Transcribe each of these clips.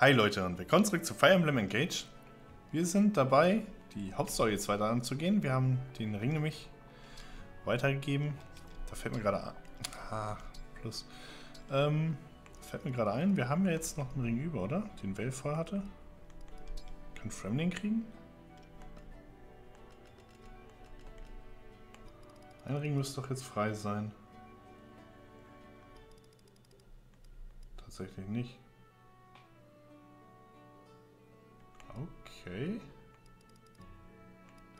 Hi Leute und willkommen zurück zu Fire Emblem Engage. Wir sind dabei, die Hauptstory jetzt weiter anzugehen. Wir haben den Ring nämlich weitergegeben. Da fällt mir gerade ein. Ah, plus. Ähm, fällt mir gerade ein, wir haben ja jetzt noch einen Ring über, oder? Den Vel vorher hatte. Kann Fremling kriegen? Ein Ring müsste doch jetzt frei sein. Tatsächlich nicht. Okay.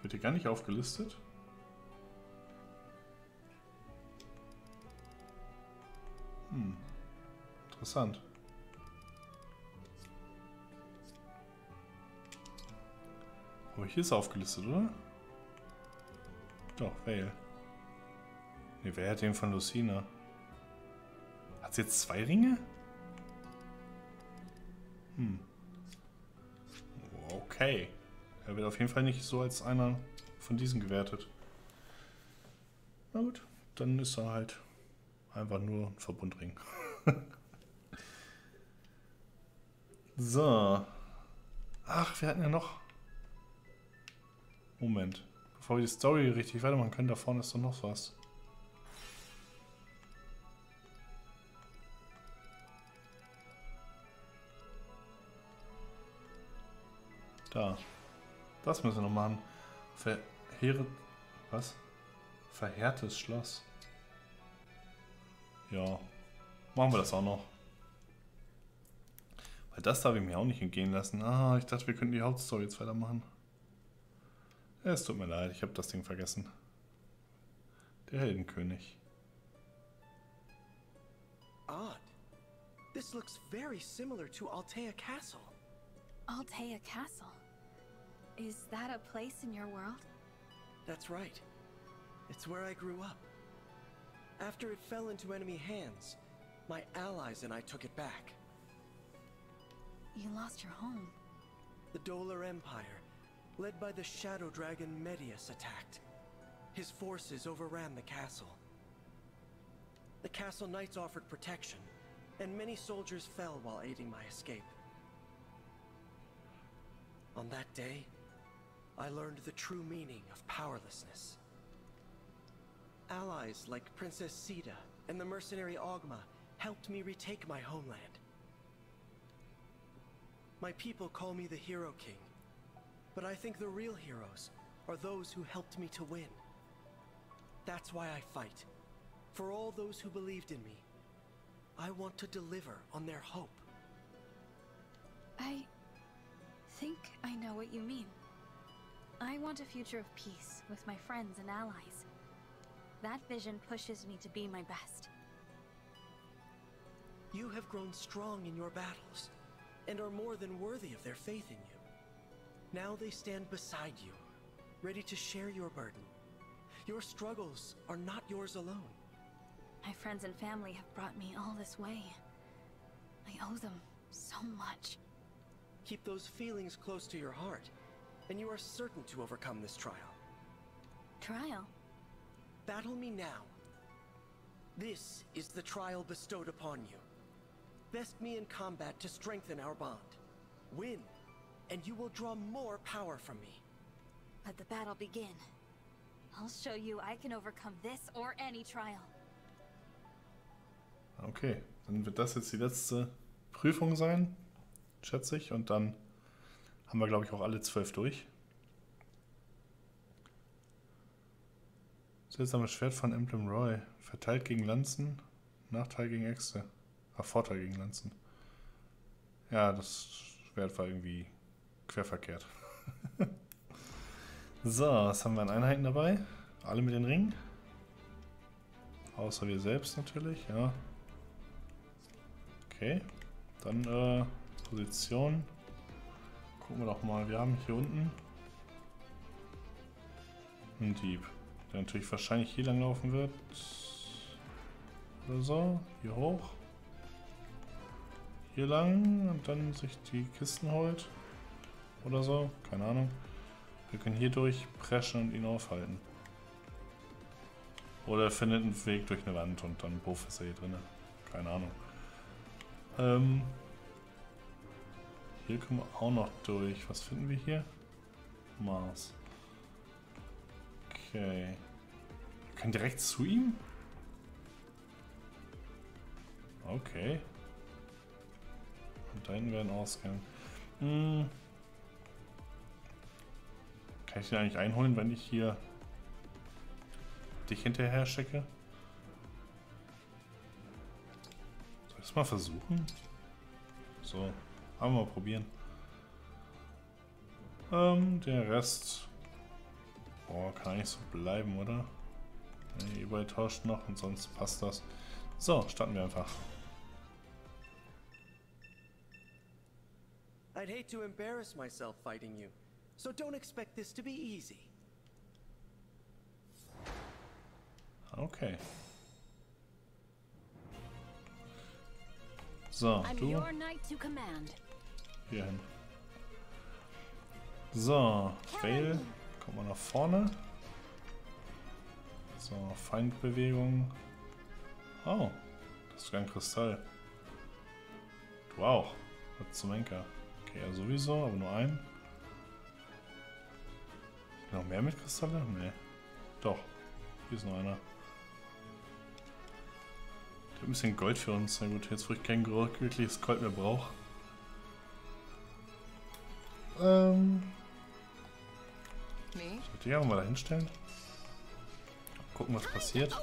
Wird hier gar nicht aufgelistet. Hm. Interessant. Aber hier ist aufgelistet, oder? Doch, Vale. Ne, wer hat den von Lucina? Hat sie jetzt zwei Ringe? Hm. Okay. Er wird auf jeden Fall nicht so als einer von diesen gewertet. Na gut, dann ist er halt einfach nur ein Verbundring. so. Ach, wir hatten ja noch... Moment. Bevor wir die Story richtig weitermachen können, da vorne ist doch noch was. Da. Das müssen wir noch machen. Verheere... Was? Verheertes Schloss. Ja. Machen wir das auch noch. Weil das darf ich mir auch nicht entgehen lassen. Ah, ich dachte, wir könnten die Hauptstory jetzt weitermachen. Ja, es tut mir leid, ich habe das Ding vergessen. Der Heldenkönig. Odd. This looks very similar to Altea Castle. Altea Castle? Is that a place in your world? That's right. It's where I grew up. After it fell into enemy hands, my allies and I took it back. You lost your home. The Dolar Empire, led by the Shadow Dragon Medius, attacked. His forces overran the castle. The Castle Knights offered protection, and many soldiers fell while aiding my escape. On that day, I learned the true meaning of powerlessness. Allies like Princess Sita and the mercenary Ogma helped me retake my homeland. My people call me the Hero King, but I think the real heroes are those who helped me to win. That's why I fight. For all those who believed in me. I want to deliver on their hope. I think I know what you mean. I want a future of peace with my friends and allies. That vision pushes me to be my best. You have grown strong in your battles, and are more than worthy of their faith in you. Now they stand beside you, ready to share your burden. Your struggles are not yours alone. My friends and family have brought me all this way. I owe them so much. Keep those feelings close to your heart, and you are certain to overcome this trial. Trial? Battle me now. This is the trial bestowed upon you. Best me in combat to strengthen our bond. Win, and you will draw more power from me. Let the battle begin. I'll show you I can overcome this or any trial. Okay, dann wird das jetzt die letzte Prüfung sein, schätze ich. Und dann haben wir, glaube ich, auch alle zwölf durch. Seltsames Schwert von Emblem Roy. Verteilt gegen Lanzen, Nachteil gegen Äxte. Ach, Vorteil gegen Lanzen. Ja, das Schwert war irgendwie querverkehrt. so, was haben wir an Einheiten dabei? Alle mit den Ringen? Außer wir selbst natürlich, ja. Okay, dann äh, Position. Gucken wir doch mal, wir haben hier unten einen Dieb, der natürlich wahrscheinlich hier lang laufen wird. Oder so, hier hoch. Hier lang und dann sich die Kisten holt. Oder so, keine Ahnung. Wir können hier durchpreschen und ihn aufhalten. Oder er findet einen Weg durch eine Wand und dann Buff ist er hier drin. Keine Ahnung. Ähm, Hier kommen wir auch noch durch. Was finden wir hier? Mars. Okay. Wir können direkt zu ihm? Okay. Und da hinten wäre ein Ausgang. Hm. Kann ich den eigentlich einholen, wenn ich hier dich hinterher schicke? Soll ich es mal versuchen? So, haben wir mal probieren. Ähm, der Rest boah, kann eigentlich so bleiben, oder? Nee, überall tauscht noch und sonst passt das. So, starten wir einfach. I'd hate to embarrass myself fighting you, so don't expect this to be easy. Okay. So, I'm du hier hin. So, Vale, kommt mal nach vorne. So, Feindbewegung. Oh, das ist sogar ein Kristall. Du auch. Was zum Henker. Okay, ja sowieso, aber nur ein. Noch mehr mit Kristalle? Nee. Doch. Hier ist noch einer. Der hat ein bisschen Gold für uns. Na gut, jetzt wo ich kein wirkliches Gold mehr brauche. Ähm. Me? Ich würde die einfach mal da hinstellen. Gucken, was passiert.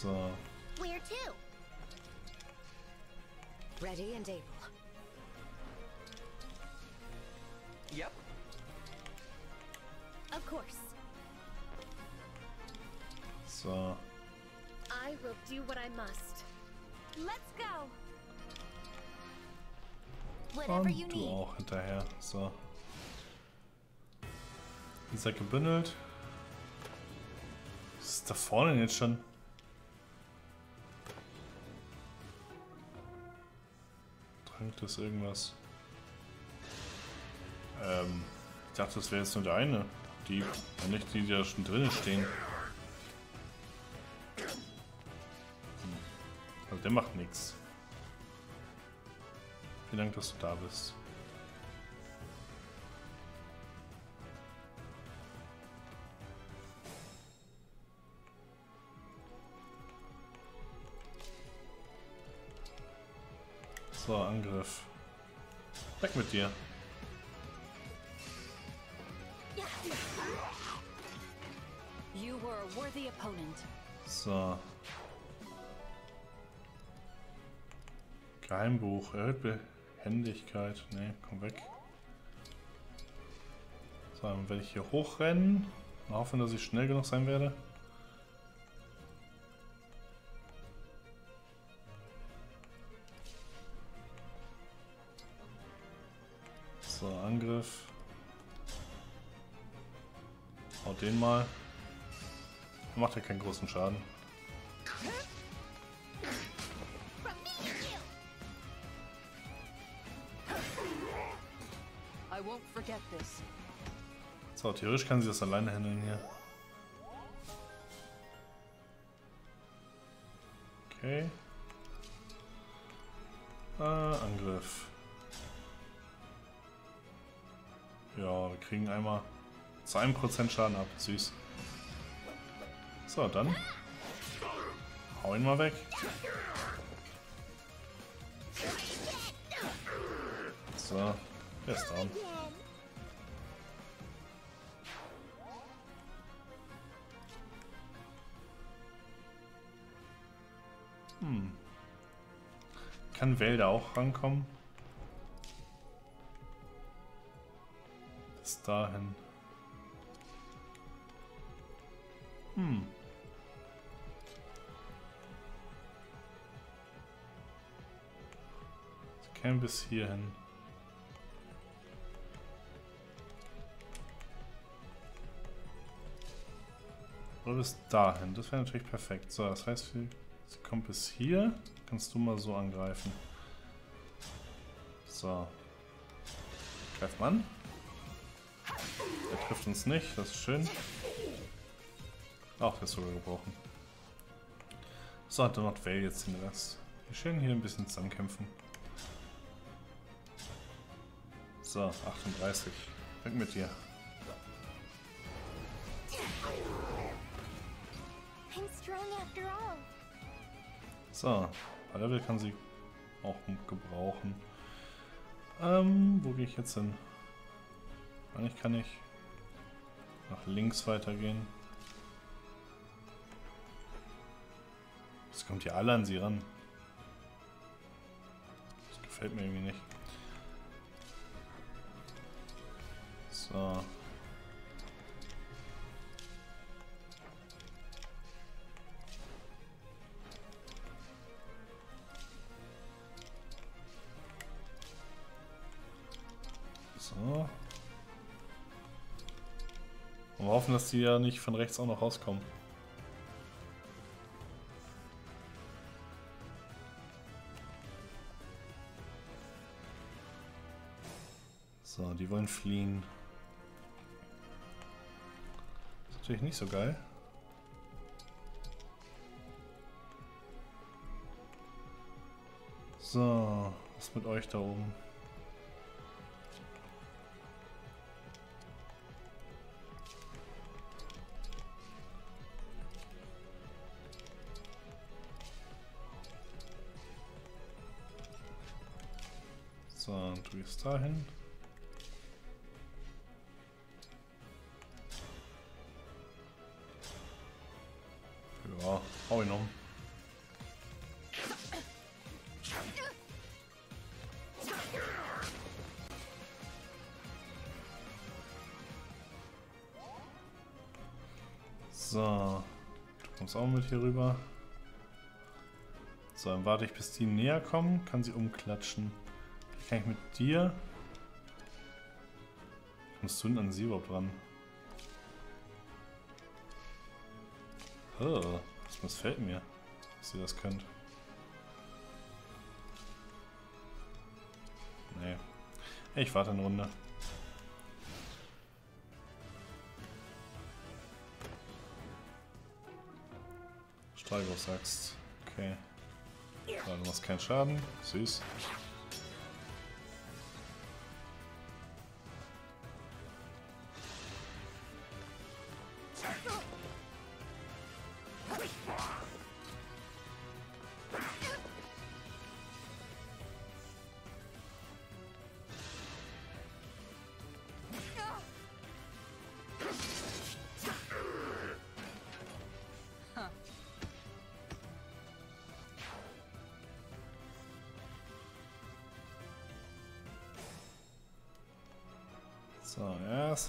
So. Ready and able. Yep. Of course. So. I will do what I must. Let's go. Und du auch hinterher. So. Ihr seid gebündelt. Was ist da vorne jetzt schon? Drängt das irgendwas? Ähm, ich dachte, das wäre jetzt nur der eine. Die, nicht die, die da schon drinnen stehen. Hm. Also der macht nichts. Vielen Dank, dass du da bist. So, Angriff. Weg mit dir. You were a worthy opponent. So. Geheimbuch. Erhöht Behendigkeit. Ne, komm weg. So, dann werde ich hier hochrennen. Und hoffen, dass ich schnell genug sein werde. So, Angriff. Haut den mal. Macht ja keinen großen Schaden. So, theoretisch kann sie das alleine handeln hier. Okay. Äh, Angriff. Ja, wir kriegen einmal zu einem Prozent Schaden ab. Süß. So, dann. Hau ihn mal weg. So, der ist down. Kann Wälder auch rankommen? Bis dahin. Hm. Sie kämen bis hierhin. Oder bis dahin. Das wäre natürlich perfekt. So, das heißt, Sie kommt bis hier. Kannst du mal so angreifen. So. Greif mal an. Der trifft uns nicht, das ist schön. Ach, der ist sogar gebrochen. So, dann macht Vale jetzt den Rest. Wir schön hier ein bisschen zusammenkämpfen. So, 38. Weg mit dir. So, Level kann sie auch gebrauchen. Ähm, wo gehe ich jetzt hin? Eigentlich kann ich nach links weitergehen. Das kommt ja alle an sie ran. Das gefällt mir irgendwie nicht. So. So. Und wir hoffen, dass die ja nicht von rechts auch noch rauskommen. So, die wollen fliehen. Ist natürlich nicht so geil. So, was ist mit euch da oben? Gehst dahin. Ja, hau ihn um. So, du kommst auch mit hier rüber. So, dann warte ich, bis die näher kommen. Kann sie umklatschen. Kann ich mit dir... Kommst du denn an sie überhaupt ran? Oh, das missfällt mir, dass ihr das könnt. Nee. Ich warte eine Runde. Steiger sagst. Okay. Du machst keinen Schaden. Süß.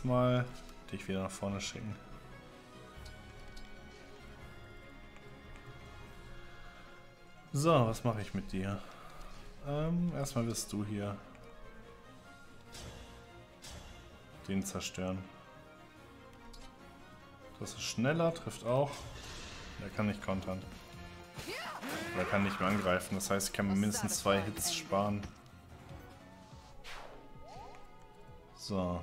Erstmal dich wieder nach vorne schicken. So, was mache ich mit dir? Ähm, erstmal wirst du hier den zerstören. Das ist schneller, trifft auch. Er kann nicht kontern. Er kann nicht mehr angreifen, das heißt, ich kann mir mindestens zwei Hits sparen. So.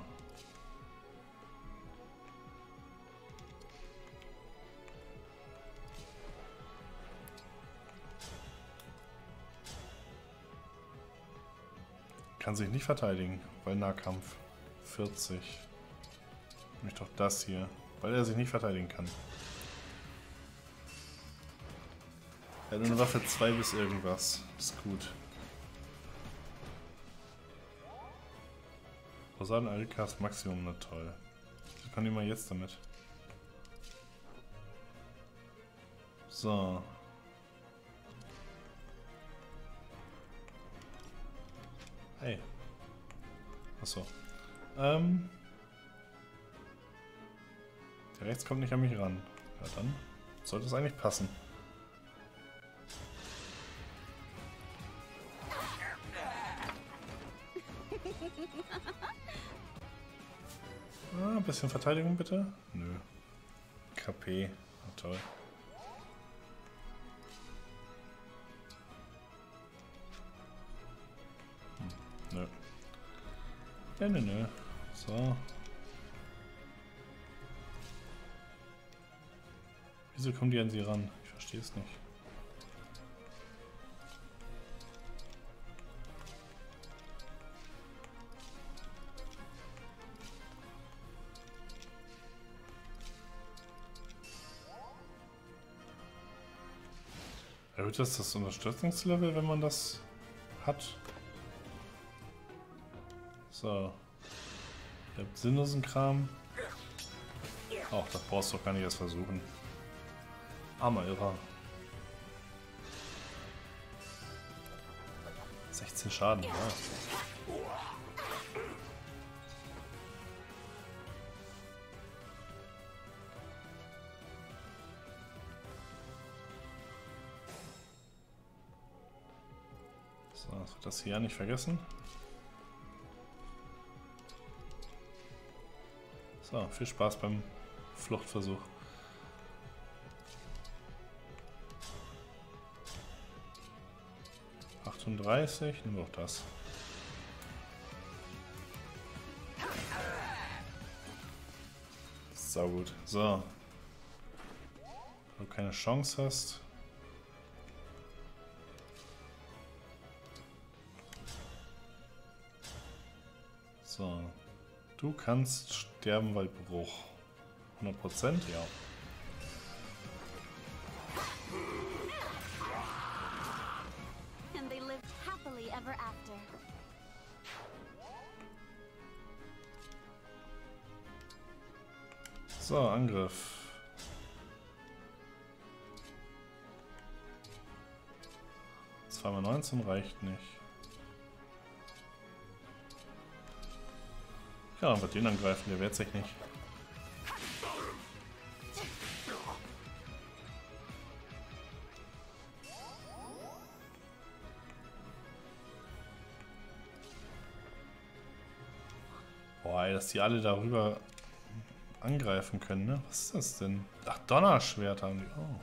Kann sich nicht verteidigen, weil Nahkampf 40. Nämlich doch das hier, weil er sich nicht verteidigen kann. Er hat eine Waffe 2 bis irgendwas. Ist gut. Posaden Alcast Maximum, na toll. Was kann ich mal jetzt damit? So. Hey. Achso. Ähm. Der rechts kommt nicht an mich ran. Ja, dann sollte es eigentlich passen. Ah, ein bisschen Verteidigung bitte? Nö. KP. Ah, toll. Nö, nö, nö. So. Wieso kommen die an sie ran? Ich verstehe es nicht. Erhöht das das Unterstützungslevel, wenn man das hat? So. Ihr habt sinnlosen Kram. Auch das brauchst du doch gar nicht erst versuchen. Armer Irrer. 16 Schaden, ja. So, das wird das hier nicht vergessen. So, viel Spaß beim Fluchtversuch. Achtunddreißig, wir auch das. Sau gut. So. Wenn du keine Chance hast. Du kannst sterben, weil Bruch. 100%, ja. So, Angriff. Zweimal 19 reicht nicht. Ja, wird den angreifen, der wehrt sich nicht. Boah, ey, dass die alle darüber angreifen können, ne? Was ist das denn? Ach, Donnerschwerter haben die. Oh.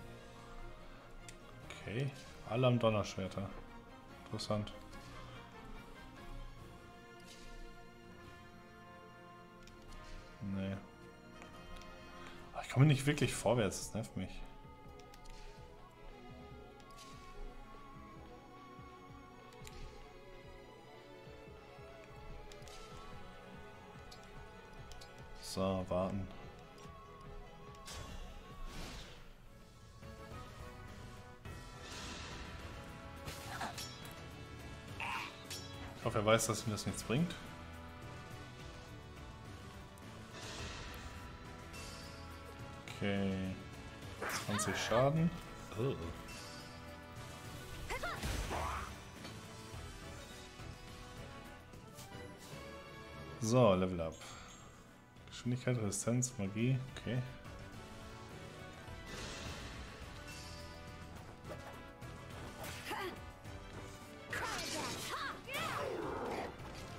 Okay. Alle haben Donnerschwerter. Interessant. Komme nicht wirklich vorwärts, das nervt mich. So, warten. Ich hoffe, er weiß, dass ihm das nichts bringt. 20 Schaden. Oh. So, Level up. Geschwindigkeit, Resistenz, Magie, okay.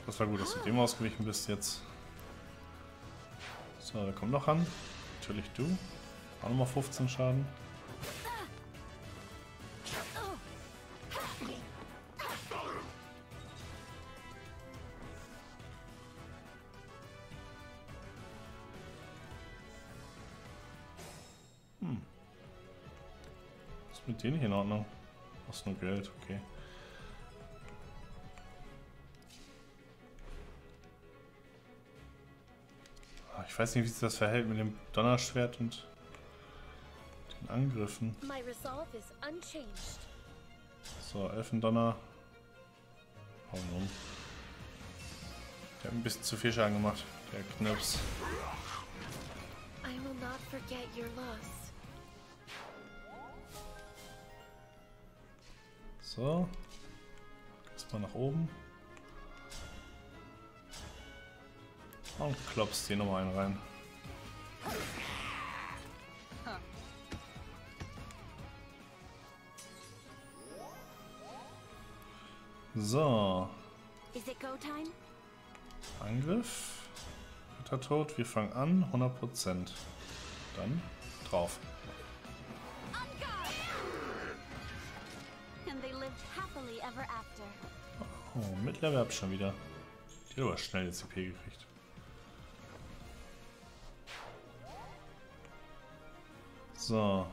Das war gut, dass du dem ausgewichen bist jetzt. So, der kommt noch ran. Natürlich du. Auch nochmal 15 Schaden. Hm. Ist mit denen nicht in Ordnung? Was nur Geld, okay. Ah, Ich weiß nicht, wie sich das verhält mit dem Donnerschwert und Angriffen. So, Elfendonner. Hauen um. Der hat ein bisschen zu viel Schaden gemacht, der Knips. So. Erstmal nach oben. Und klopfst hier nochmal einen rein. So. Angriff. Dritter Tod. Wir fangen an. 100%. Dann drauf. Oh, mit Level Up schon wieder. Die hat aber schnell jetzt CP gekriegt. So.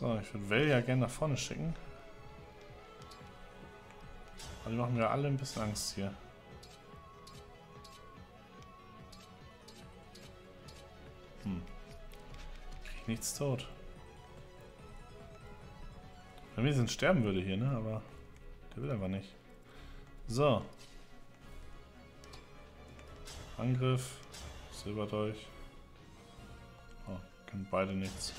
So, ich würde Vel ja gerne nach vorne schicken. Aber die machen mir alle ein bisschen Angst hier. Hm. Krieg nichts tot. Wenn wir sind sterben würde hier, ne? Aber der will einfach nicht. So. Angriff. Silberdolch. Oh, können beide nichts.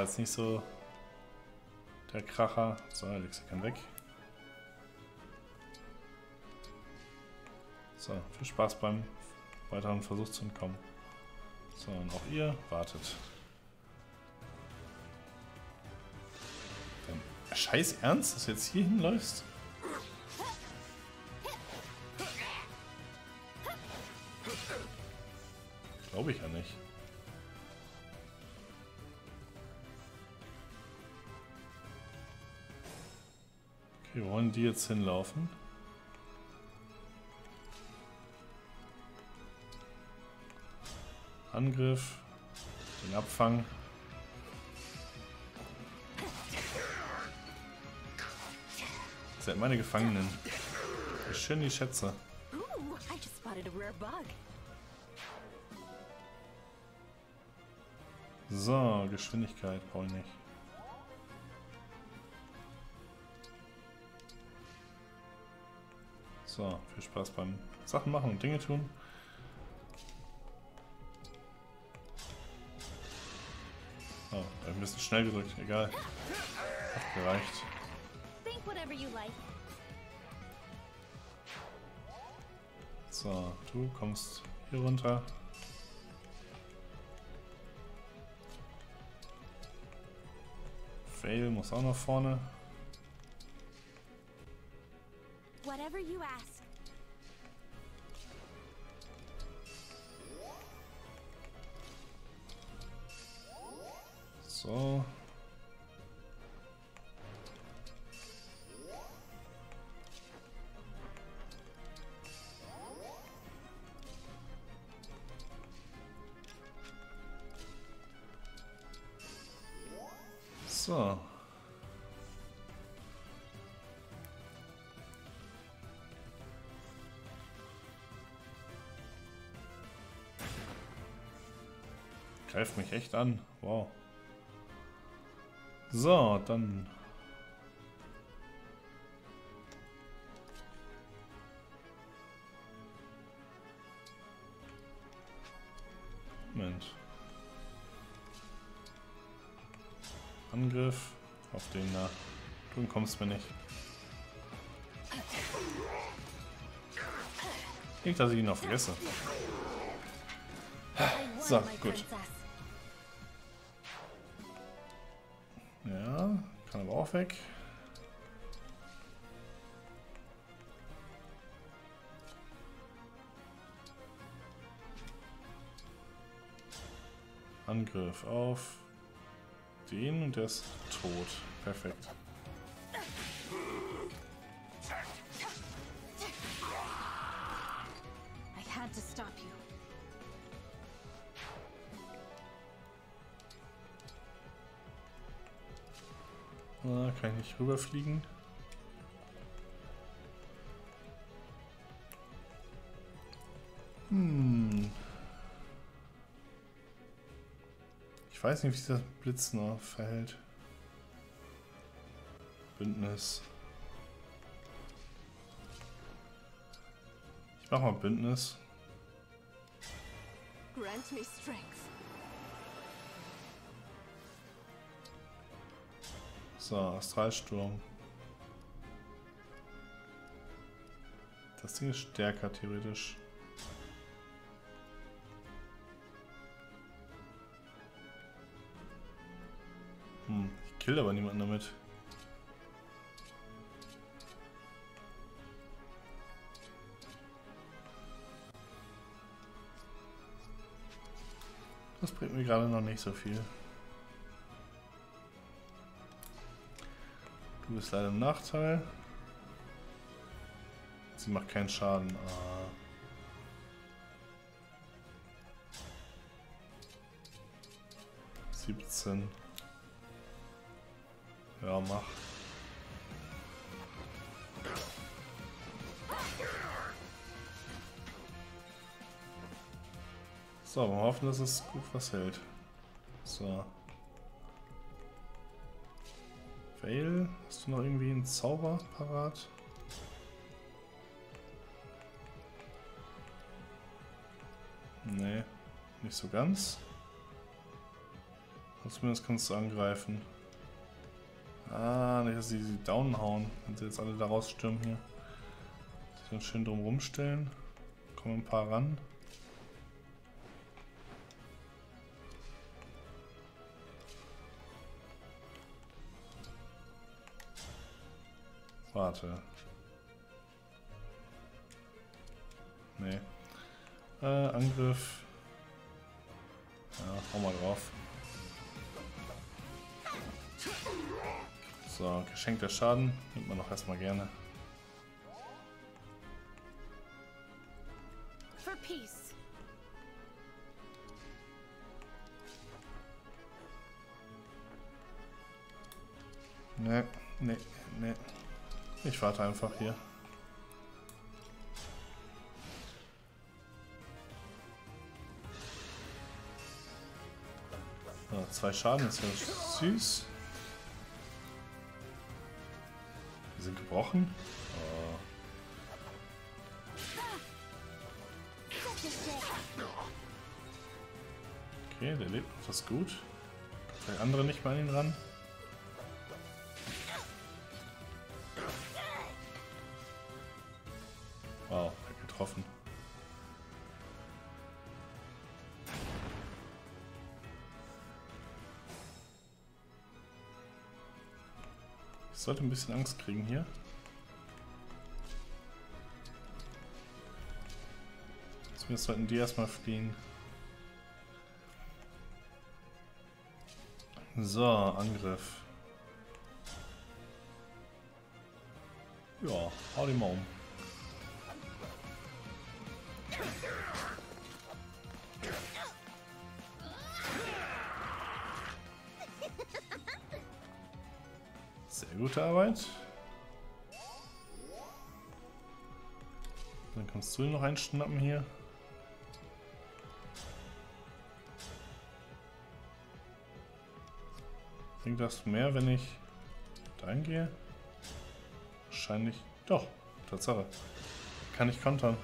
War jetzt nicht so der Kracher. So, Alexa kann weg. So, viel Spaß beim weiteren Versuch zu entkommen. So, und auch ihr wartet. Dann, Scheiß Ernst, dass du jetzt hier hinläufst? Glaube ich ja nicht. Wollen die jetzt hinlaufen? Angriff, den Abfang. Seid meine Gefangenen. Schön die Schätze. So, Geschwindigkeit brauche ich nicht. So, viel Spaß beim Sachen machen und Dinge tun. Oh, ein bisschen schnell gedrückt, egal. Hat gereicht. So, du kommst hier runter. Fail muss auch nach vorne. So. So. Greift mich echt an. Wow. So, dann. Moment. Angriff auf den da. Du kommst mir nicht. Nicht, dass ich ihn noch vergesse. So, gut. Ja, kann aber auch weg. Angriff auf den und der ist tot. Perfekt. Ah, kann ich nicht rüberfliegen. Hm. Ich weiß nicht, wie sich das Blitz noch verhält. Bündnis. Ich mach mal Bündnis. Grant me strength. So, Astralsturm. Das Ding ist stärker, theoretisch. Hm, ich kill aber niemanden damit. Das bringt mir gerade noch nicht so viel. Du bist leider im Nachteil. Sie macht keinen Schaden. Ah. Siebzehn. Ja, mach. So, wir hoffen, dass es gut was hält. So. Fail, hast du noch irgendwie einen Zauber parat? Nee, nicht so ganz. Zumindest kannst du angreifen. Ah, nicht, dass sie sie downhauen, wenn sie jetzt alle da rausstürmen hier. Sich dann schön drum rumstellen. Kommen ein paar ran. Warte. Nee. Äh, Angriff. Ja, hau mal drauf. So, geschenkter Schaden. Nimmt man noch erstmal gerne. For peace. Nee, nee, nee. Ich warte einfach hier. So, zwei Schaden ist ja süß. Die sind gebrochen. Oh. Okay, der lebt noch fast gut. Der andere nicht mal an ihn ran. Sollte ein bisschen Angst kriegen hier. Zumindest sollten die erstmal fliehen. So, Angriff. Ja, hau die mal um. Gute Arbeit. Dann kannst du ihn noch einschnappen hier. Bringt das mehr, wenn ich da eingehe? Wahrscheinlich. Doch, Tatsache. Kann ich kontern.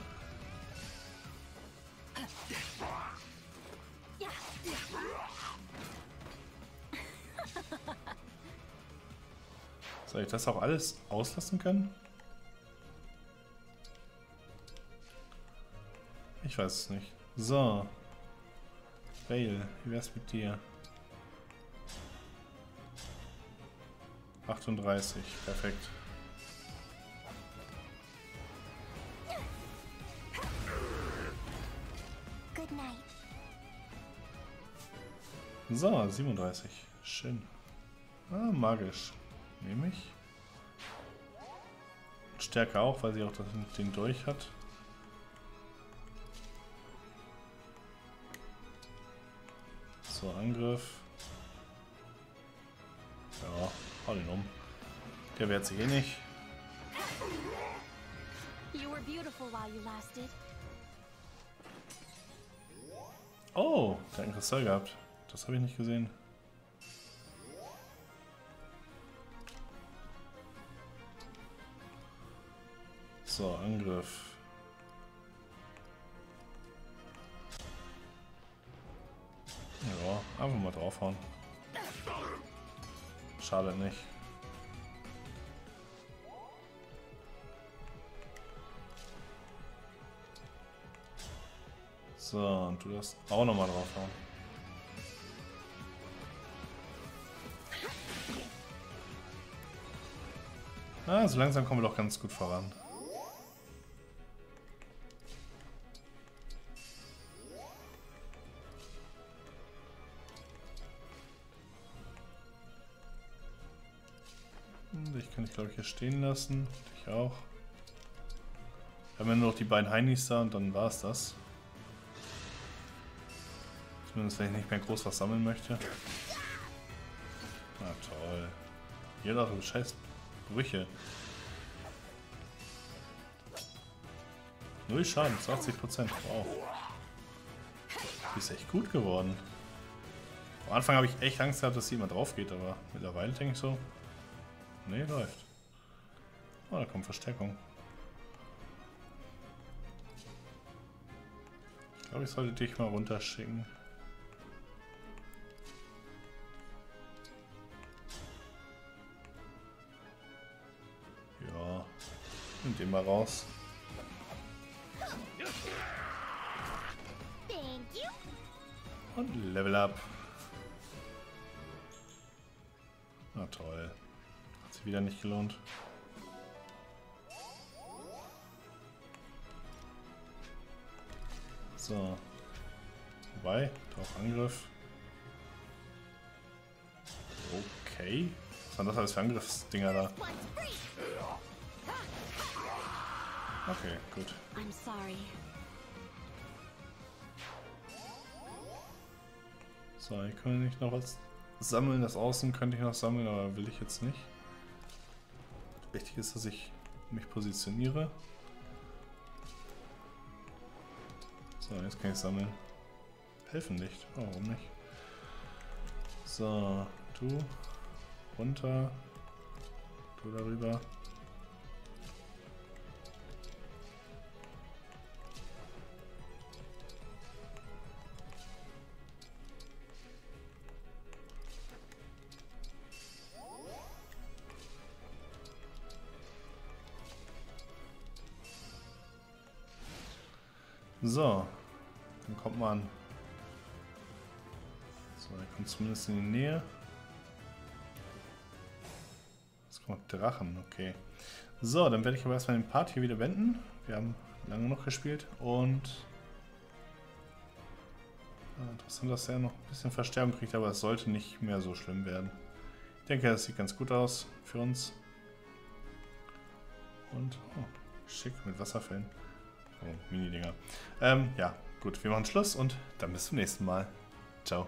Das auch alles auslassen können? Ich weiß es nicht. So. Vale, wie wär's mit dir? 38, perfekt. Good night. So, 37. Schön. Ah, magisch. Nehme ich. Stärke auch, weil sie auch das Ding durch hat. So, Angriff. Ja, hau den um. Der wehrt sich eh nicht. Oh, der hat einen Kristall gehabt. Das habe ich nicht gesehen. So, Angriff. Ja, einfach mal draufhauen. Schade nicht. So, und du darfst auch nochmal draufhauen. Ah, so langsam kommen wir doch ganz gut voran. Stehen lassen. Dich auch. Wir haben ja nur noch die beiden Heinis da und dann war es das. Zumindest wenn ich nicht mehr groß was sammeln möchte. Na toll. Hier doch scheiß Brüche. Null Schaden, 80 Prozent. Wow. Die ist echt gut geworden. Am Anfang habe ich echt Angst gehabt, dass sie immer drauf geht, aber mittlerweile denke ich so, nee, läuft. Oh, da kommt Verstärkung. Ich glaube, ich sollte dich mal runterschicken. Ja, nimm den mal raus. Und Level up. Na toll. Hat sich wieder nicht gelohnt. So. Wobei, doch Angriff. Okay. Was waren das alles für Angriffsdinger da? Okay, gut. I'm sorry. So, hier können wir nicht noch was sammeln. Das Außen könnte ich noch sammeln, aber will ich jetzt nicht. Wichtig ist, dass ich mich positioniere. So, jetzt kann ich sammeln. Helfen nicht. Oh, warum nicht? So, du runter. Du darüber. Zumindest in die Nähe. Es kommt Drachen, okay. So, dann werde ich aber erstmal den Part hier wieder wenden. Wir haben lange noch gespielt und ja, interessant, dass er noch ein bisschen Verstärkung kriegt, aber es sollte nicht mehr so schlimm werden. Ich denke, das sieht ganz gut aus für uns. Und oh, schick mit Wasserfällen. Oh, Mini-Dinger. Ähm, ja, gut, wir machen Schluss und dann bis zum nächsten Mal. Ciao.